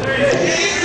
Three.